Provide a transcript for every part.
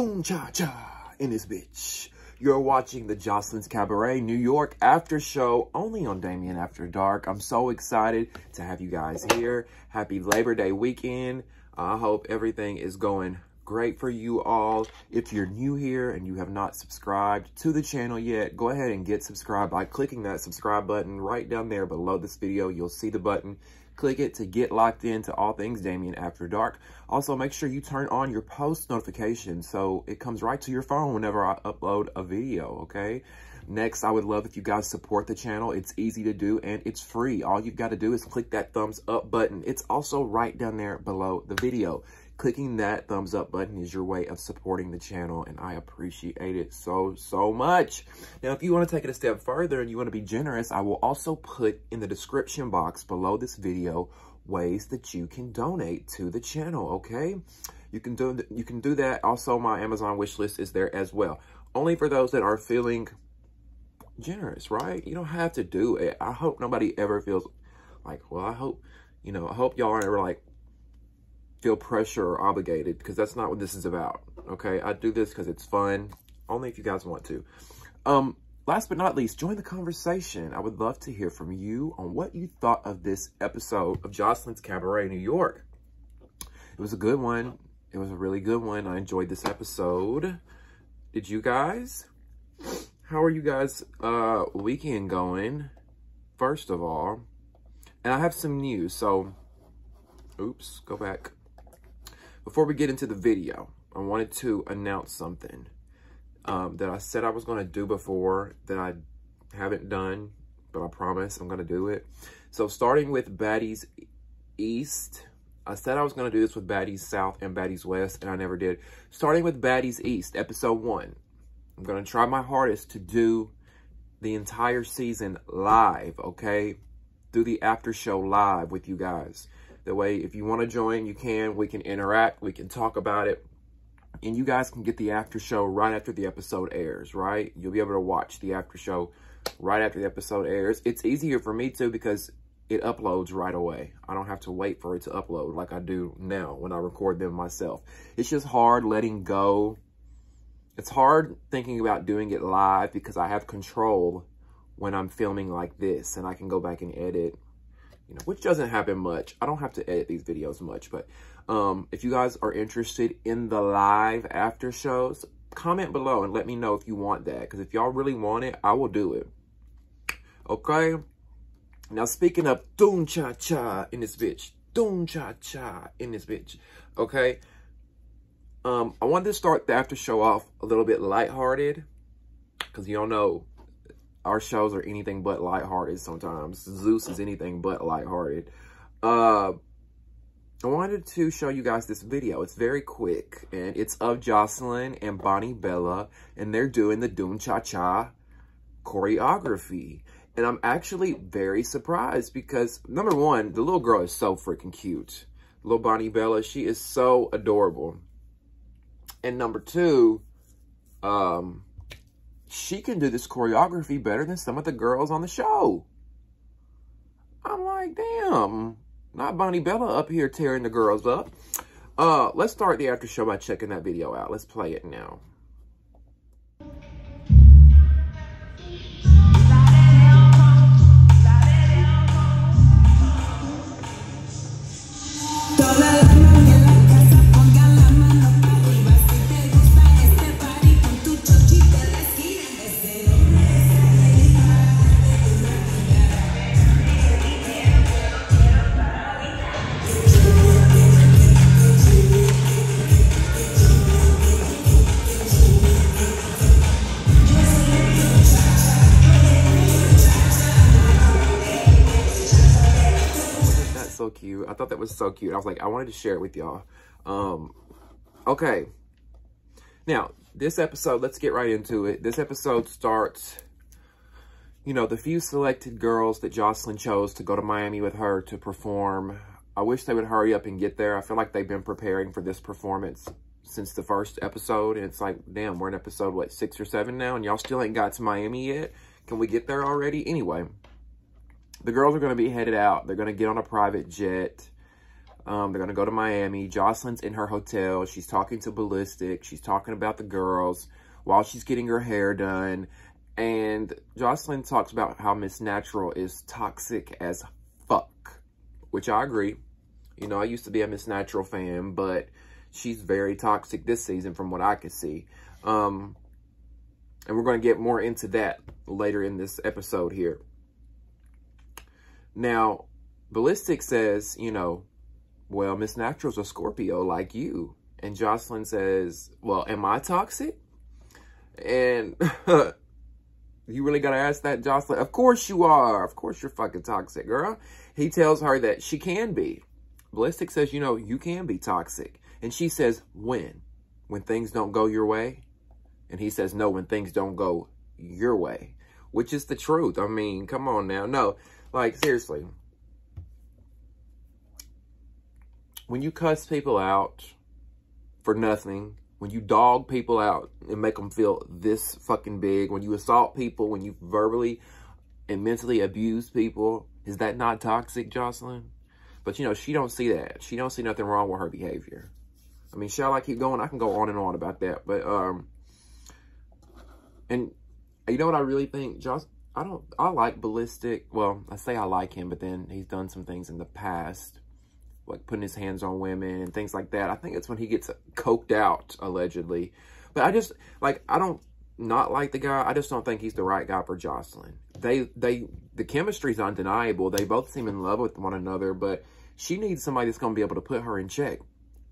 Doom cha cha in this bitch. You're watching the Joseline's Cabaret New York after show only on Damieon After Dark. I'm so excited to have you guys here. Happy Labor Day weekend. I hope everything is going great for you all. If you're new here and you have not subscribed to the channel yet, go ahead and get subscribed by clicking that subscribe button right down there below this video. You'll see the button Click it to get locked into all things Damieon After Dark. Also, make sure you turn on your post notifications so it comes right to your phone whenever I upload a video, okay? Next, I would love if you guys support the channel. It's easy to do and it's free. All you've got to do is click that thumbs up button. It's also right down there below the video. Clicking that thumbs up button is your way of supporting the channel, and I appreciate it so, so much. Now, if you want to take it a step further and you want to be generous, I will also put in the description box below this video ways that you can donate to the channel, okay? You can do you can do that. Also, my Amazon wish list is there as well. Only for those that are feeling generous, right? You don't have to do it. I hope nobody ever feels like, well, I hope, you know, I hope y'all aren't ever like, feel pressure or obligated because that's not what this is about. Okay, I do this because it's fun. Only if you guys want to. Um, last but not least, join the conversation. I would love to hear from you on what you thought of this episode of Joseline's Cabaret New York. It was a good one. It was a really good one. I enjoyed this episode. Did you guys? How are you guys uh weekend going? First of all. And I have some news. So, oops, go back. Before we get into the video, I wanted to announce something um, that I said I was going to do before that I haven't done, but I promise I'm going to do it. So starting with Baddies East, I said I was going to do this with Baddies South and Baddies West, and I never did. Starting with Baddies East, episode one. I'm going to try my hardest to do the entire season live, okay? Do the after show live with you guys. That way, if you want to join, you can. We can interact. We can talk about it. And you guys can get the after show right after the episode airs, right? You'll be able to watch the after show right after the episode airs. It's easier for me too because it uploads right away. I don't have to wait for it to upload like I do now when I record them myself. It's just hard letting go. It's hard thinking about doing it live because I have control when I'm filming like this and I can go back and edit you know, which doesn't happen much. I don't have to edit these videos much, but um, if you guys are interested in the live after shows, comment below and let me know if you want that. Because if y'all really want it, I will do it. Okay? Now, speaking of doom cha cha in this bitch, doom cha cha in this bitch, okay? Um, I wanted to start the after show off a little bit lighthearted because y'all know our shows are anything but lighthearted sometimes. Zeus is anything but lighthearted. Uh, I wanted to show you guys this video. It's very quick, and it's of Joseline and Bonnie Bella, and they're doing the Doom Cha Cha choreography. And I'm actually very surprised because, number one, the little girl is so freaking cute. Little Bonnie Bella, she is so adorable. And number two, um, she can do this choreography better than some of the girls on the show. I'm like, damn, not Bonnie Bella up here tearing the girls up. Uh, let's start the after show by checking that video out. Let's play it now. So cute. I was like, I wanted to share it with y'all. Um, okay. Now, this episode, let's get right into it. This episode starts, you know, the few selected girls that Joseline chose to go to Miami with her to perform. I wish they would hurry up and get there. I feel like they've been preparing for this performance since the first episode. And it's like, damn, we're in episode, what, six or seven now? And y'all still ain't got to Miami yet? Can we get there already? Anyway, the girls are going to be headed out. They're going to get on a private jet. Um, they're going to go to Miami. Joseline's in her hotel. She's talking to Ballistic. She's talking about the girls while she's getting her hair done. And Joseline talks about how Miss Natural is toxic as fuck, which I agree. You know, I used to be a Miss Natural fan, but she's very toxic this season from what I can see. Um, and we're going to get more into that later in this episode here. Now, Ballistic says, you know, well, Miss Natural's a Scorpio like you. And Joseline says, well, am I toxic? And you really got to ask that, Joseline? Of course you are. Of course you're fucking toxic, girl. He tells her that she can be. Ballistic says, you know, you can be toxic. And she says, when? When things don't go your way? And he says, no, when things don't go your way. Which is the truth. I mean, come on now. No, like, seriously. When you cuss people out for nothing, when you dog people out and make them feel this fucking big, when you assault people, when you verbally and mentally abuse people, is that not toxic, Joseline? But, you know, she don't see that. She don't see nothing wrong with her behavior. I mean, shall I keep going? I can go on and on about that. But, um, and you know what I really think? Josh, I don't, I like Ballistic. Well, I say I like him, but then he's done some things in the past, like putting his hands on women and things like that. I think it's when he gets coked out, allegedly. But I just, like, I don't not like the guy. I just don't think he's the right guy for Joseline. They, they, the chemistry's undeniable. They both seem in love with one another, but she needs somebody that's going to be able to put her in check.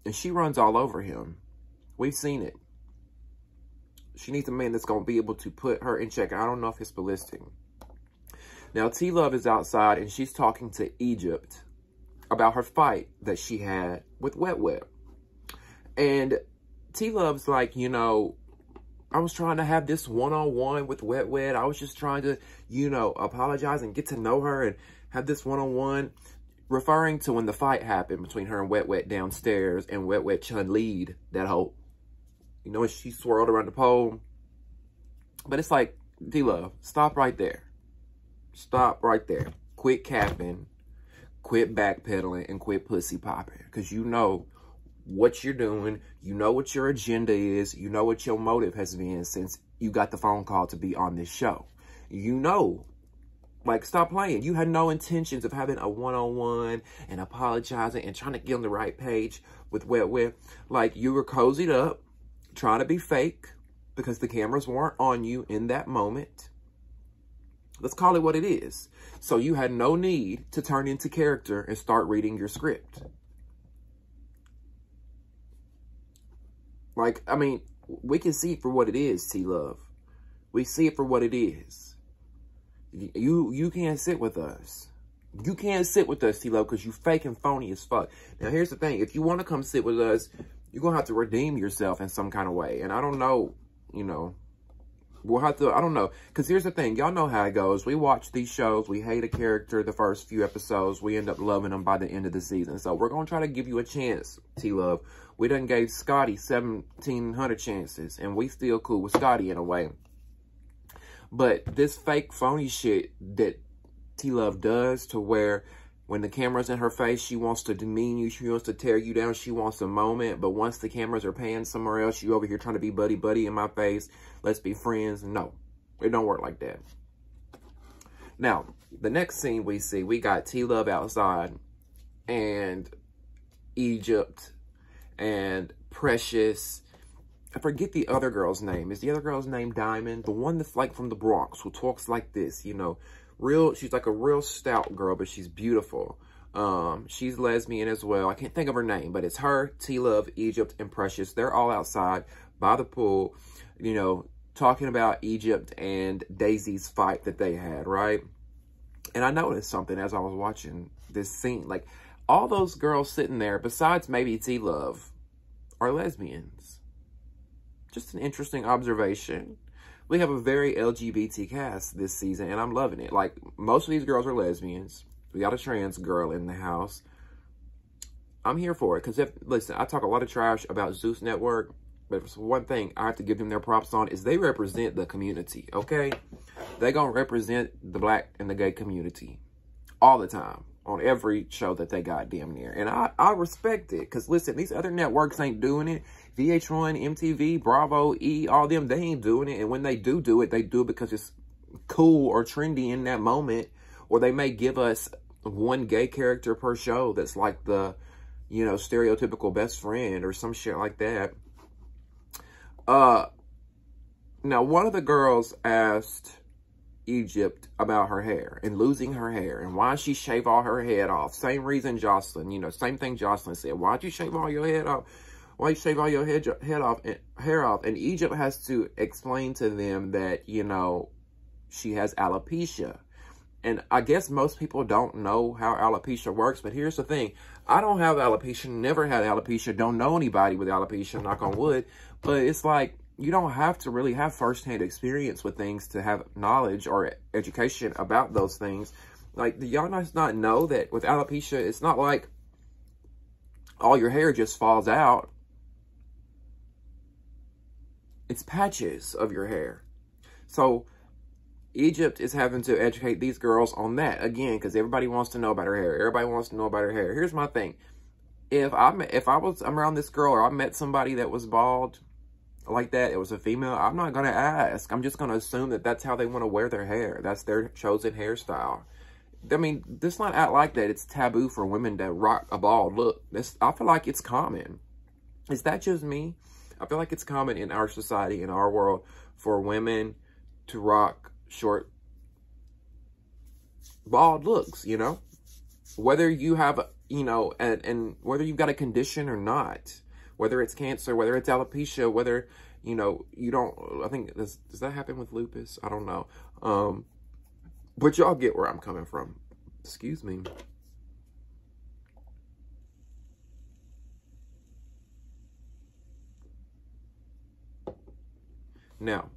And she runs all over him. We've seen it. She needs a man that's going to be able to put her in check. I don't know if it's ballistic. Now, T-Love is outside, and she's talking to Egypt about her fight that she had with Wet Wet. And T-Love's like, you know, I was trying to have this one-on-one -on -one with Wet Wet. I was just trying to, you know, apologize and get to know her and have this one-on-one. -on -one referring to when the fight happened between her and Wet Wet downstairs and Wet Wet Chun lead that whole, you know, she swirled around the pole. But it's like, T-Love, stop right there. Stop right there. Quit capping, quit backpedaling, and quit pussy popping. Because you know what you're doing. You know what your agenda is. You know what your motive has been since you got the phone call to be on this show. You know like, stop playing. You had no intentions of having a one-on-one -on -one and apologizing and trying to get on the right page with Wet Wet. Like, you were cozied up, trying to be fake because the cameras weren't on you in that moment. Let's call it what it is. So you had no need to turn into character and start reading your script. Like, I mean, we can see it for what it is, T-Love. We see it for what it is. You you can't sit with us. You can't sit with us, T-Love, because you fake and phony as fuck. Now, here's the thing. If you want to come sit with us, you're going to have to redeem yourself in some kind of way. And I don't know, you know, we'll have to, I don't know. Because here's the thing. Y'all know how it goes. We watch these shows. We hate a character the first few episodes. We end up loving them by the end of the season. So we're going to try to give you a chance, T-Love. We done gave Scotty 1,700 chances. And we still cool with Scotty in a way. But this fake phony shit that T-Love does to where when the camera's in her face, she wants to demean you. She wants to tear you down. She wants a moment. But once the cameras are paying somewhere else, you over here trying to be buddy-buddy in my face. Let's be friends. No, it don't work like that. Now, the next scene we see, we got T-Love outside and Egypt and Precious I forget the other girl's name. Is the other girl's name Diamond? The one that's like from the Bronx who talks like this, you know. Real, she's like a real stout girl, but she's beautiful. Um, she's lesbian as well. I can't think of her name, but it's her, T-Love, Egypt, and Precious. They're all outside by the pool, you know, talking about Egypt and Daisy's fight that they had, right? And I noticed something as I was watching this scene. Like, all those girls sitting there, besides maybe T-Love, are lesbians. Just an interesting observation. We have a very LGBT cast this season, and I'm loving it. Like, most of these girls are lesbians. We got a trans girl in the house. I'm here for it. Because, if listen, I talk a lot of trash about Zeus Network. But one thing I have to give them their props on is they represent the community, okay? They're going to represent the black and the gay community all the time. on every show that they got damn near. And I, I respect it. Because listen, these other networks ain't doing it. VH1, MTV, Bravo, E, all them, they ain't doing it. And when they do do it, they do it because it's cool or trendy in that moment. Or they may give us one gay character per show that's like the, you know, stereotypical best friend or some shit like that. Uh, now, one of the girls asked Egypt about her hair and losing her hair and why she shave all her head off. Same reason Joseline, you know, same thing Joseline said. Why'd you shave all your head off? Why you shave all your head, head off, and, hair off? And Egypt has to explain to them that, you know, she has alopecia. And I guess most people don't know how alopecia works, but here's the thing. I don't have alopecia, never had alopecia, don't know anybody with alopecia, knock on wood. But it's like, you don't have to really have firsthand experience with things to have knowledge or education about those things. Like, do y'all not know that with alopecia, it's not like all your hair just falls out. It's patches of your hair. So, Egypt is having to educate these girls on that again because everybody wants to know about her hair. Everybody wants to know about her hair. Here's my thing: if I if I was around this girl or I met somebody that was bald like that, it was a female. I'm not gonna ask. I'm just gonna assume that that's how they want to wear their hair. That's their chosen hairstyle. I mean, this not act like that. It's taboo for women to rock a bald look. This I feel like it's common. Is that just me? I feel like it's common in our society, in our world, for women to rock short, bald looks, you know? Whether you have, you know, and, and whether you've got a condition or not, whether it's cancer, whether it's alopecia, whether, you know, you don't, I think, does, does that happen with lupus? I don't know. Um, but y'all get where I'm coming from. Excuse me. Now,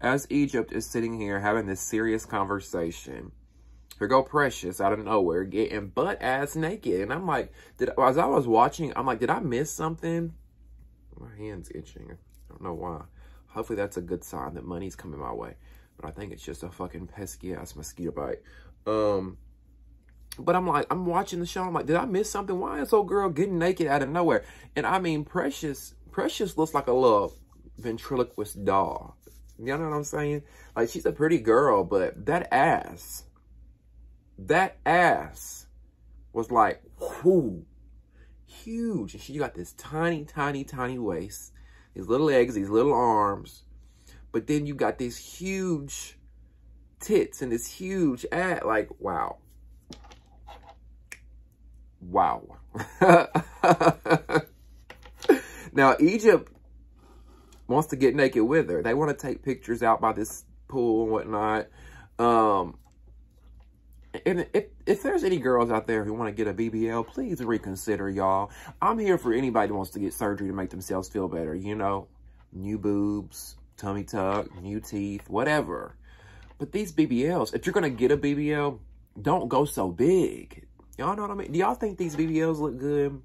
as Egypt is sitting here having this serious conversation, here go Precious out of nowhere getting butt ass naked. And I'm like, did as I was watching, I'm like, did I miss something? My hand's itching. I don't know why. Hopefully that's a good sign that money's coming my way. But I think it's just a fucking pesky ass mosquito bite. Um, but I'm like, I'm watching the show. I'm like, did I miss something? Why is old girl getting naked out of nowhere? And I mean, Precious, Precious looks like a little ventriloquist doll. You know what I'm saying? Like, she's a pretty girl, but that ass, that ass was like, whoo, huge. And she got this tiny, tiny, tiny waist, these little legs, these little arms. But then you got these huge tits and this huge ass. Like, wow. Wow. now, Egypt wants to get naked with her. They want to take pictures out by this pool and whatnot. Um, and if, if there's any girls out there who want to get a BBL, please reconsider, y'all. I'm here for anybody who wants to get surgery to make themselves feel better. You know, new boobs, tummy tuck, new teeth, whatever. But these BBLs, if you're going to get a BBL, don't go so big. Y'all know what I mean? Do y'all think these BBLs look good?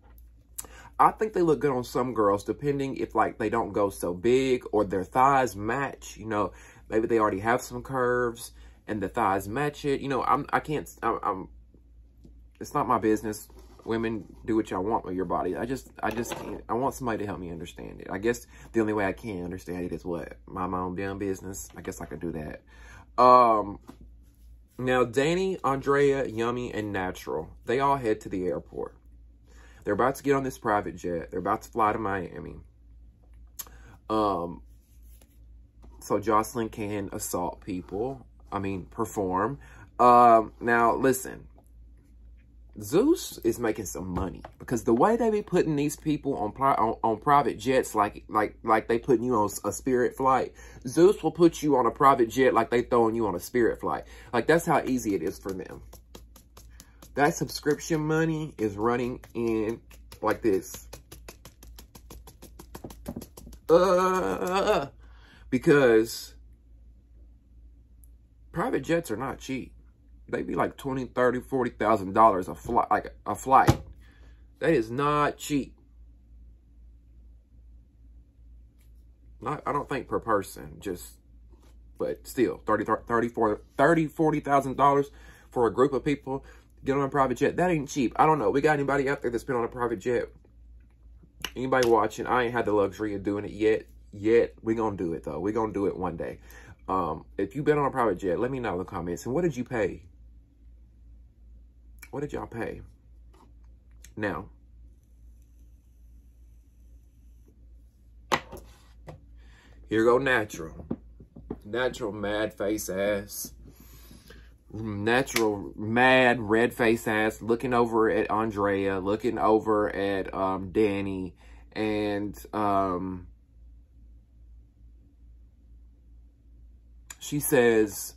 I think they look good on some girls, depending if like they don't go so big or their thighs match. You know, maybe they already have some curves and the thighs match it. You know, I'm I can't. I'm. I'm it's not my business. Women do what y'all want with your body. I just I just can't. I want somebody to help me understand it. I guess the only way I can understand it is what my my own damn business. I guess I could do that. Um. Now, Danny, Andrea, Yummy, and Natural, they all head to the airport. They're about to get on this private jet. They're about to fly to Miami. Um, so Joseline can assault people. I mean, perform. Um, now, listen. Zeus is making some money because the way they be putting these people on, on, on private jets, like like like they putting you on a spirit flight, Zeus will put you on a private jet like they throwing you on a spirit flight. Like that's how easy it is for them that subscription money is running in like this. Uh, because private jets are not cheap. They be like 20, 30, 40,000 dollars a flight, like a flight. That is not cheap. Not, I don't think per person, just, but still, 30, 30, 40, 30 $40,000 for a group of people Get on a private jet. That ain't cheap. I don't know. We got anybody out there that's been on a private jet? Anybody watching? I ain't had the luxury of doing it yet. Yet. we going to do it, though. we going to do it one day. Um, if you've been on a private jet, let me know in the comments. And what did you pay? What did y'all pay? Now, here go natural. Natural mad face ass natural mad red face ass looking over at Andrea, looking over at um, Danny, and um, she says,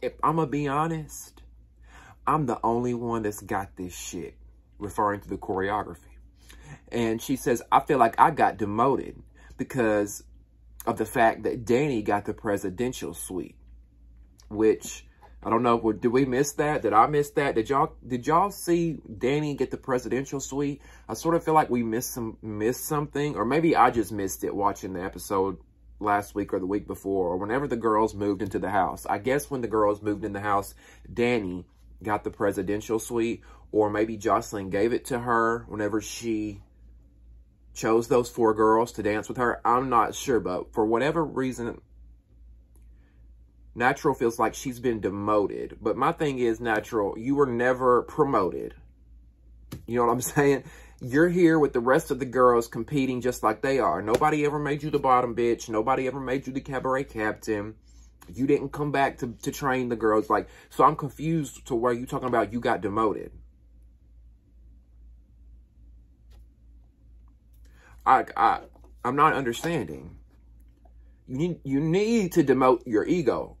if I'm gonna be honest, I'm the only one that's got this shit, referring to the choreography. And she says, I feel like I got demoted because of the fact that Danny got the presidential suite, which I don't know. Did we miss that? Did I miss that? Did y'all did y'all see Danny get the presidential suite? I sort of feel like we missed some missed something, or maybe I just missed it watching the episode last week or the week before, or whenever the girls moved into the house. I guess when the girls moved in the house, Danny got the presidential suite, or maybe Joseline gave it to her whenever she chose those four girls to dance with her. I'm not sure, but for whatever reason, Natural feels like she's been demoted. But my thing is, Natural, you were never promoted. You know what I'm saying? You're here with the rest of the girls competing just like they are. Nobody ever made you the bottom bitch. Nobody ever made you the cabaret captain. You didn't come back to, to train the girls. Like, so I'm confused to where you talking about you got demoted. I, I, I'm not understanding. You need, you need to demote your ego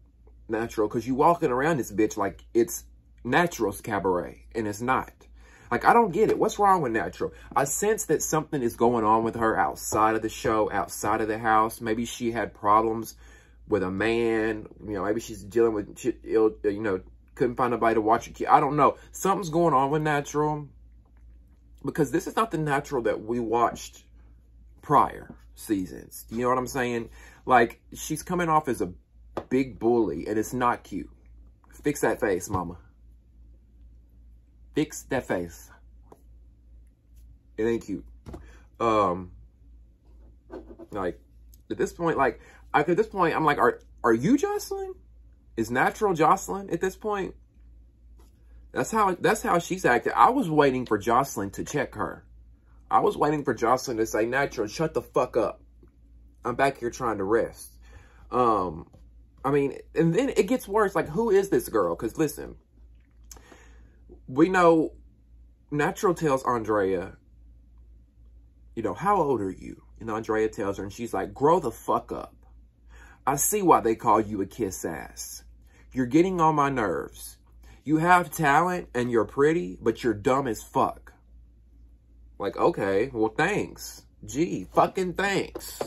natural because you walking around this bitch like it's natural's cabaret and it's not. Like, I don't get it. What's wrong with Natural? I sense that something is going on with her outside of the show, outside of the house. Maybe she had problems with a man. You know, maybe she's dealing with, uh, you know, couldn't find nobody to watch her kid. I don't know. Something's going on with Natural because this is not the Natural that we watched prior seasons. You know what I'm saying? Like, she's coming off as a big bully, and it's not cute. Fix that face, mama. Fix that face. It ain't cute. Um, like, at this point, like, at this point, I'm like, are, are you Joseline? Is natural Joseline at this point? That's how, that's how she's acting. I was waiting for Joseline to check her. I was waiting for Joseline to say, natural, shut the fuck up. I'm back here trying to rest. Um, I mean, and then it gets worse. Like, who is this girl? Because listen, we know Natural tells Andrea, you know, how old are you? And Andrea tells her, and she's like, grow the fuck up. I see why they call you a kiss ass. You're getting on my nerves. You have talent and you're pretty, but you're dumb as fuck. Like, okay, well, thanks. Gee, fucking thanks.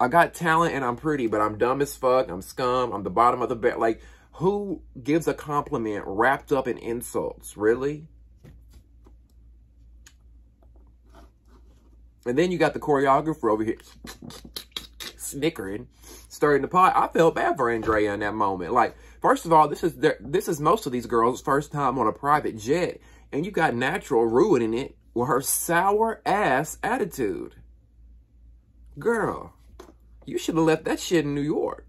I got talent and I'm pretty, but I'm dumb as fuck. I'm scum. I'm the bottom of the bed. Like, who gives a compliment wrapped up in insults? Really? And then you got the choreographer over here snickering, stirring the pot. I felt bad for Andrea in that moment. Like, first of all, this is their, this is most of these girls' first time on a private jet. And you got Natural ruining it with her sour ass attitude. Girl. You should have left that shit in New York.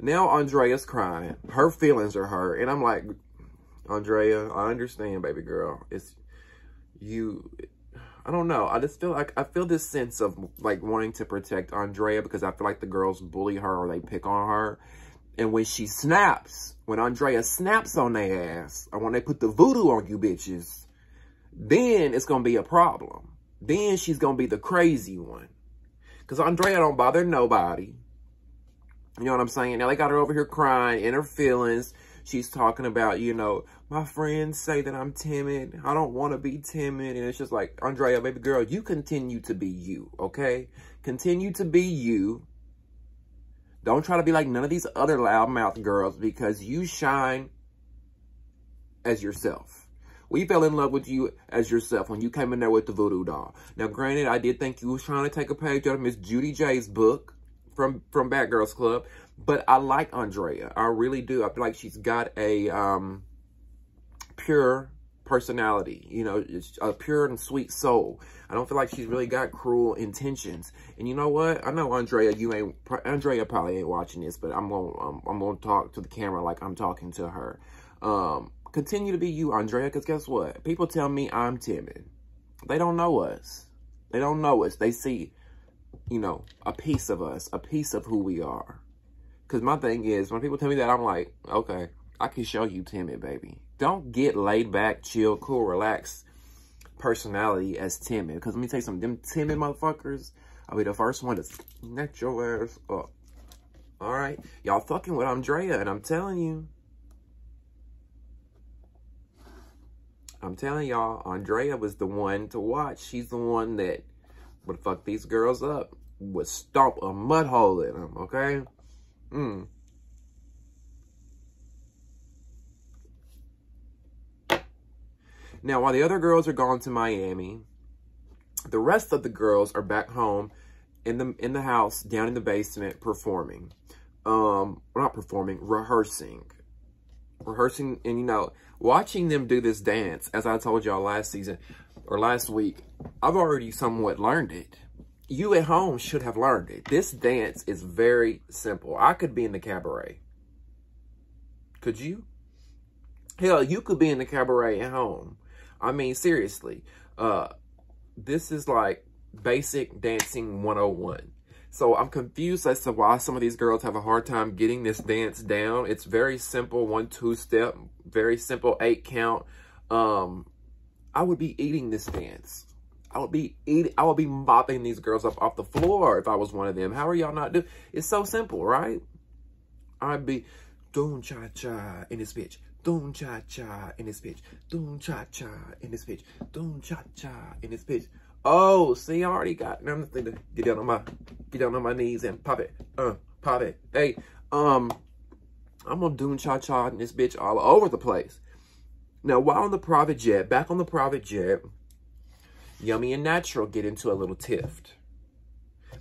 Now Andrea's crying. Her feelings are hurt. And I'm like, Andrea, I understand, baby girl. It's you. I don't know. I just feel like I feel this sense of like wanting to protect Andrea because I feel like the girls bully her or they pick on her. And when she snaps, when Andrea snaps on their ass, or when they put the voodoo on you bitches, then it's going to be a problem. Then she's going to be the crazy one. Because Andrea don't bother nobody. You know what I'm saying? Now they got her over here crying in her feelings. She's talking about, you know, my friends say that I'm timid. I don't want to be timid. And it's just like, Andrea, baby girl, you continue to be you, okay? Continue to be you. Don't try to be like none of these other loudmouth girls because you shine as yourself. We fell in love with you as yourself when you came in there with the voodoo doll. Now, granted, I did think you was trying to take a page out of Miss Judy J's book from from Bad Girls Club. But I like Andrea. I really do. I feel like she's got a um, pure personality. You know, a pure and sweet soul. I don't feel like she's really got cruel intentions. And you know what? I know Andrea, you ain't Andrea probably ain't watching this, but I'm gonna I'm, gonna talk to the camera like I'm talking to her. Um, continue to be you, Andrea, because guess what? People tell me I'm timid. They don't know us. They don't know us. They see, you know, a piece of us, a piece of who we are. Because my thing is, when people tell me that, I'm like, okay, I can show you timid, baby. Don't get laid back, chill, cool, relaxed personality as timid. Because let me tell you something, them timid motherfuckers, I'll be the first one to snatch your ass up. All right? Y'all fucking with Andrea, and I'm telling you, I'm telling y'all, Andrea was the one to watch. She's the one that would fuck these girls up, would stomp a mud hole in them, okay? Mm. Now, while the other girls are gone to Miami, the rest of the girls are back home in the in the house down in the basement performing. Um, not performing, rehearsing. Rehearsing and you know, watching them do this dance, as I told y'all last season or last week, I've already somewhat learned it. You at home should have learned it. This dance is very simple. I could be in the cabaret. Could you? Hell, you could be in the cabaret at home. I mean, seriously, uh, this is like basic dancing 101. So I'm confused as to why some of these girls have a hard time getting this dance down. It's very simple, one, two step, very simple eight count. Um, I would be eating this dance. I would be eating, I would be mopping these girls up off the floor if I was one of them. How are y'all not doing? It's so simple, right? I'd be doing cha-cha in this bitch. Doom cha cha in this bitch. Doom cha cha in this bitch. Doom cha cha in this bitch. Oh, see, I already got nothing to get down on my get down on my knees and pop it. Uh, pop it. Hey, um, I'm gonna doom cha cha in this bitch all over the place. Now, while on the private jet, back on the private jet, Yummy and Natural get into a little tiff.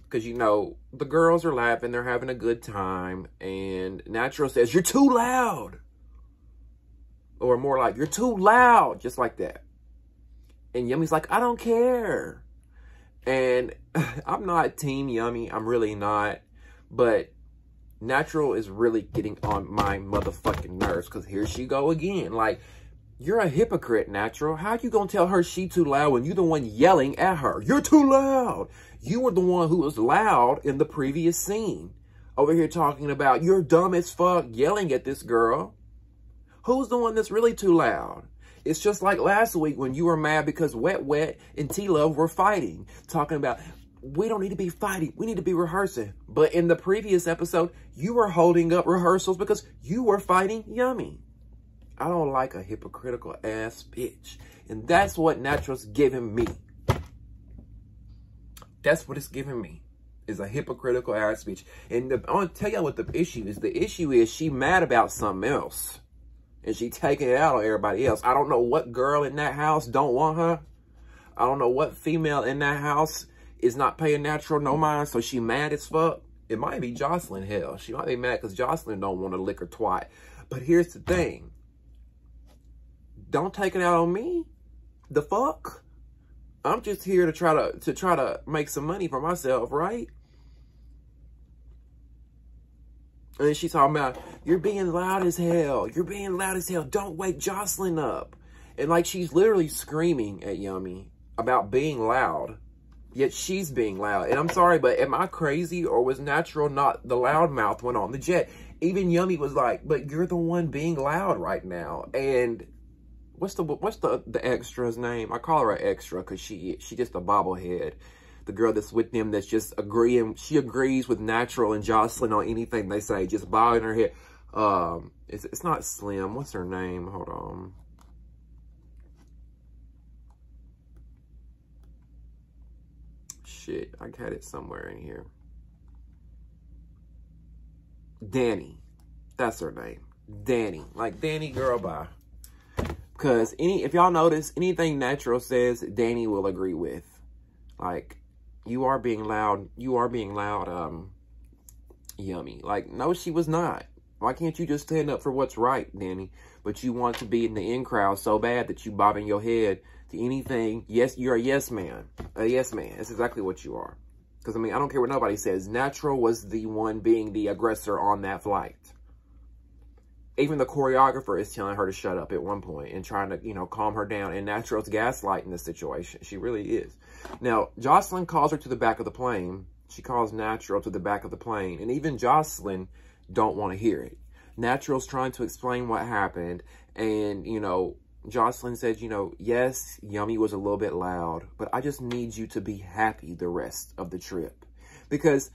Because, you know, the girls are laughing, they're having a good time, and Natural says, You're too loud. Or more like, you're too loud, just like that. And Yummy's like, I don't care. And I'm not Team Yummy. I'm really not. But Natural is really getting on my motherfucking nerves. Because here she go again. Like, you're a hypocrite, Natural. How you gonna tell her she too loud when you're the one yelling at her? You're too loud. You were the one who was loud in the previous scene. Over here talking about you're dumb as fuck, yelling at this girl. Who's the one that's really too loud? It's just like last week when you were mad because Wet Wet and T-Love were fighting. Talking about, we don't need to be fighting. We need to be rehearsing. But in the previous episode, you were holding up rehearsals because you were fighting Yummy. I don't like a hypocritical ass bitch. And that's what Natural's giving me. That's what it's giving me. Is a hypocritical ass bitch. And the, I want to tell y'all what the issue is. The issue is she mad about something else and she taking it out on everybody else. I don't know what girl in that house don't want her. I don't know what female in that house is not paying natural no mind, so she mad as fuck. It might be Joseline, hell. She might be mad because Joseline don't want to lick her twat. But here's the thing. Don't take it out on me. The fuck? I'm just here to try to to try to make some money for myself, right? And she's talking about, you're being loud as hell. You're being loud as hell. Don't wake Joseline up. And like she's literally screaming at Yummy about being loud. Yet she's being loud. And I'm sorry, but am I crazy or was Natural not the loudmouth one on the jet? Even Yummy was like, but you're the one being loud right now. And what's the what's the the extra's name? I call her an extra because she she just a bobblehead the girl that's with them that's just agreeing. She agrees with Natural and Joseline on anything they say, just bowing her head. Um, it's, it's not Slim. What's her name? Hold on. Shit, I got it somewhere in here. Danny. That's her name. Danny. Like Danny girl bye. Because any if y'all notice, anything Natural says, Danny will agree with. Like, you are being loud. You are being loud, um, Yummy. Like, no, she was not. Why can't you just stand up for what's right, Danny? But you want to be in the in crowd so bad that you bobbing your head to anything. Yes, you're a yes man. A yes man. That's exactly what you are. Because, I mean, I don't care what nobody says. Natural was the one being the aggressor on that flight. Even the choreographer is telling her to shut up at one point and trying to, you know, calm her down. And Natural's gaslighting the situation. She really is. Now, Joseline calls her to the back of the plane. She calls Natural to the back of the plane. And even Joseline don't want to hear it. Natural's trying to explain what happened. And, you know, Joseline said, you know, yes, Yummy was a little bit loud, but I just need you to be happy the rest of the trip. Because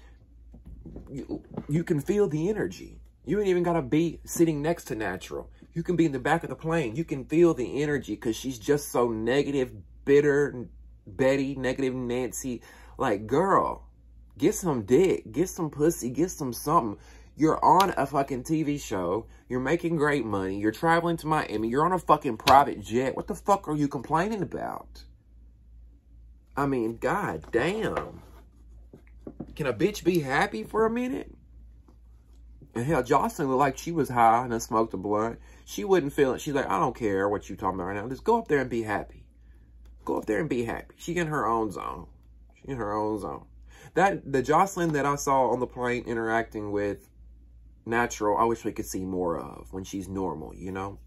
you, you can feel the energy. You ain't even got to be sitting next to Natural. You can be in the back of the plane. You can feel the energy because she's just so negative, bitter, Betty, negative Nancy. Like, girl, get some dick, get some pussy, get some something. You're on a fucking TV show. You're making great money. You're traveling to Miami. You're on a fucking private jet. What the fuck are you complaining about? I mean, god damn. Can a bitch be happy for a minute? And hell, Joseline looked like she was high and smoked a blunt. She wouldn't feel it. She's like, I don't care what you talking about right now. Just go up there and be happy. Go up there and be happy. She in her own zone. She in her own zone. That the Joseline that I saw on the plane interacting with natural, I wish we could see more of when she's normal, you know?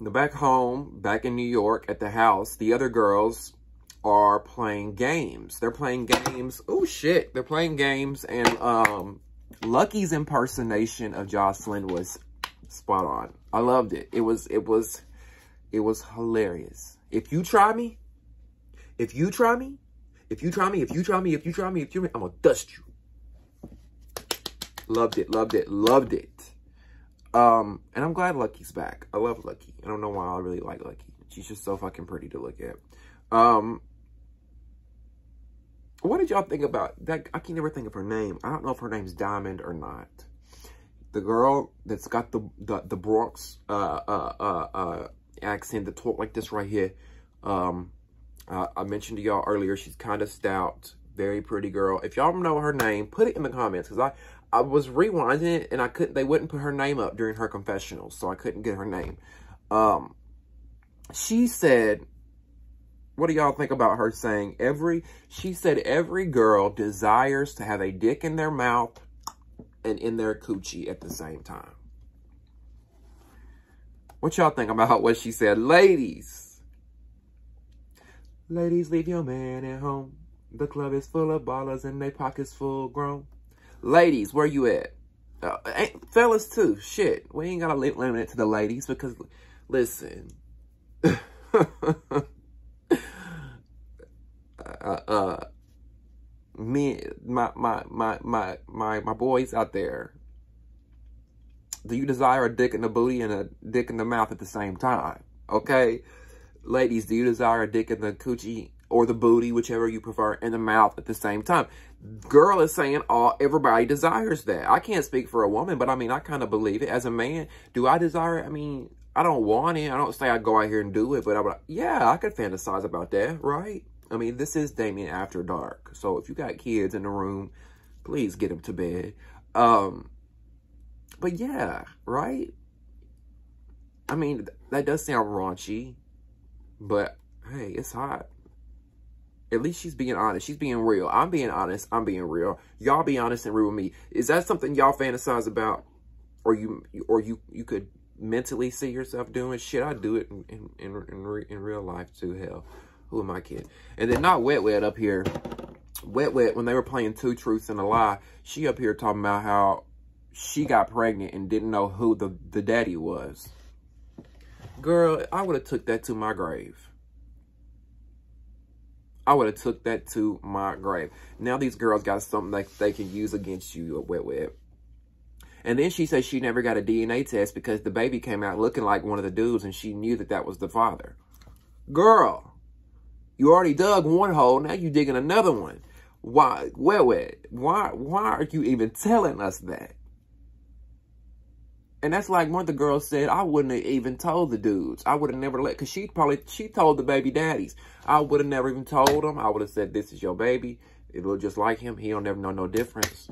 The back home, back in New York at the house, the other girls are playing games. They're playing games. Oh, shit. They're playing games. And um, Lucky's impersonation of Joseline was spot on. I loved it. It was, it was, it was hilarious. If you try me, if you try me, if you try me, if you try me, if you try me, if you try me, I'm gonna dust you. Loved it, loved it, loved it. Um, and I'm glad Lucky's back. I love Lucky. I don't know why I really like Lucky. She's just so fucking pretty to look at. Um, what did y'all think about that? I can never think of her name. I don't know if her name's Diamond or not. The girl that's got the the, the Bronx uh, uh, uh, uh, accent that talk like this right here. Um, I mentioned to y'all earlier, she's kind of stout, very pretty girl. If y'all know her name, put it in the comments because I, I was rewinding it and I couldn't, they wouldn't put her name up during her confessionals, so I couldn't get her name. Um, she said, what do y'all think about her saying every, she said every girl desires to have a dick in their mouth and in their coochie at the same time. What y'all think about what she said? Ladies, Ladies, leave your man at home. The club is full of ballers and they pockets full grown. Ladies, where you at? Uh, fellas too. Shit, we ain't gotta limit it to the ladies because, listen. uh, uh, me, my, my, my, my, my, my boys out there. Do you desire a dick in the booty and a dick in the mouth at the same time? Okay? Ladies, do you desire a dick in the coochie or the booty, whichever you prefer, in the mouth at the same time? Girl is saying all everybody desires that. I can't speak for a woman, but I mean, I kind of believe it. As a man, do I desire it? I mean, I don't want it. I don't say I go out here and do it, but I would, yeah, I could fantasize about that, right? I mean, this is Damieon After Dark. So if you got kids in the room, please get them to bed. Um, but yeah, right? I mean, that does sound raunchy. But hey, it's hot. At least she's being honest. She's being real. I'm being honest. I'm being real. Y'all be honest and real with me. Is that something y'all fantasize about? Or you or you you could mentally see yourself doing? Shit, I do it in in, in, in, in real life too, hell. Who am I kidding? And then not Wet Wet up here. Wet Wet, when they were playing Two Truths and a Lie, she up here talking about how she got pregnant and didn't know who the, the daddy was. Girl, I would have took that to my grave. I would have took that to my grave. Now these girls got something that they can use against you, wet wet. And then she says she never got a DNA test because the baby came out looking like one of the dudes and she knew that that was the father. Girl, you already dug one hole, now you're digging another one. Why, wet wet, why, why are you even telling us that? And that's like one of the girls said, I wouldn't have even told the dudes. I would have never let, because she probably, she told the baby daddies. I would have never even told them. I would have said, this is your baby. It look just like him. He don't never know no difference.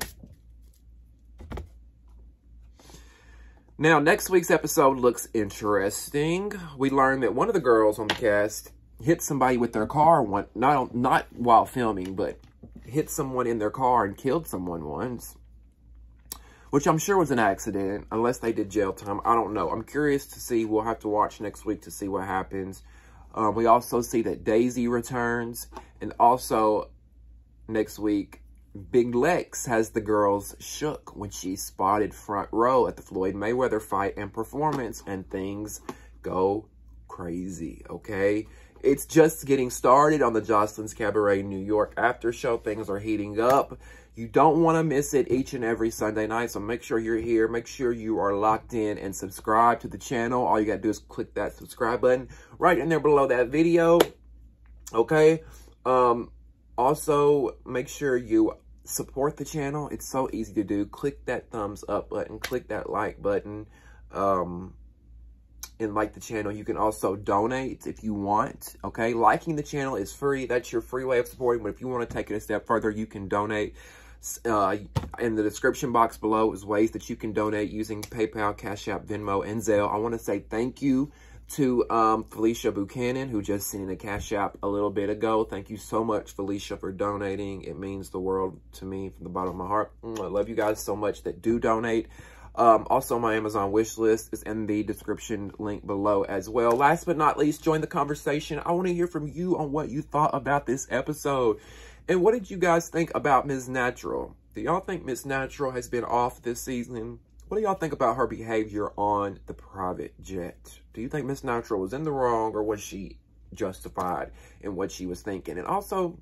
Now, next week's episode looks interesting. We learned that one of the girls on the cast hit somebody with their car, one, not, not while filming, but hit someone in their car and killed someone once. Which I'm sure was an accident, unless they did jail time. I don't know. I'm curious to see. We'll have to watch next week to see what happens. Um, we also see that Daisy returns. And also, next week, Big Lex has the girls shook when she spotted front row at the Floyd Mayweather fight and performance, and things go crazy, okay? It's just getting started on the Joseline's Cabaret New York after show. Things are heating up. You don't want to miss it each and every Sunday night, so make sure you're here. Make sure you are locked in and subscribe to the channel. All you got to do is click that subscribe button right in there below that video, okay? Um, also, make sure you support the channel. It's so easy to do. Click that thumbs up button. Click that like button. Um, and like the channel. You can also donate if you want. Okay. Liking the channel is free. That's your free way of supporting. But if you want to take it a step further, you can donate. Uh, in the description box below is ways that you can donate using PayPal, Cash App, Venmo, and Zelle. I want to say thank you to um, Felicia Buchanan, who just sent in a Cash App a little bit ago. Thank you so much, Felicia, for donating. It means the world to me from the bottom of my heart. I love you guys so much that do donate. Um, also, my Amazon wish list is in the description link below as well. Last but not least, join the conversation. I want to hear from you on what you thought about this episode. And what did you guys think about Ms. Natural? Do y'all think Ms. Natural has been off this season? What do y'all think about her behavior on the private jet? Do you think Miss Natural was in the wrong or was she justified in what she was thinking? And also,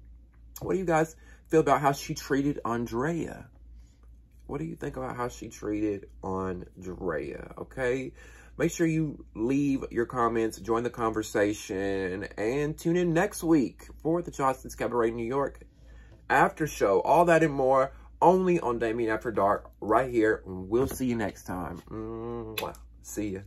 what do you guys feel about how she treated Andrea? What do you think about how she treated Andrea? Okay. Make sure you leave your comments, join the conversation, and tune in next week for the Joseline's Cabaret New York after show. All that and more only on Damieon After Dark right here. We'll see you next time. Mwah. See ya.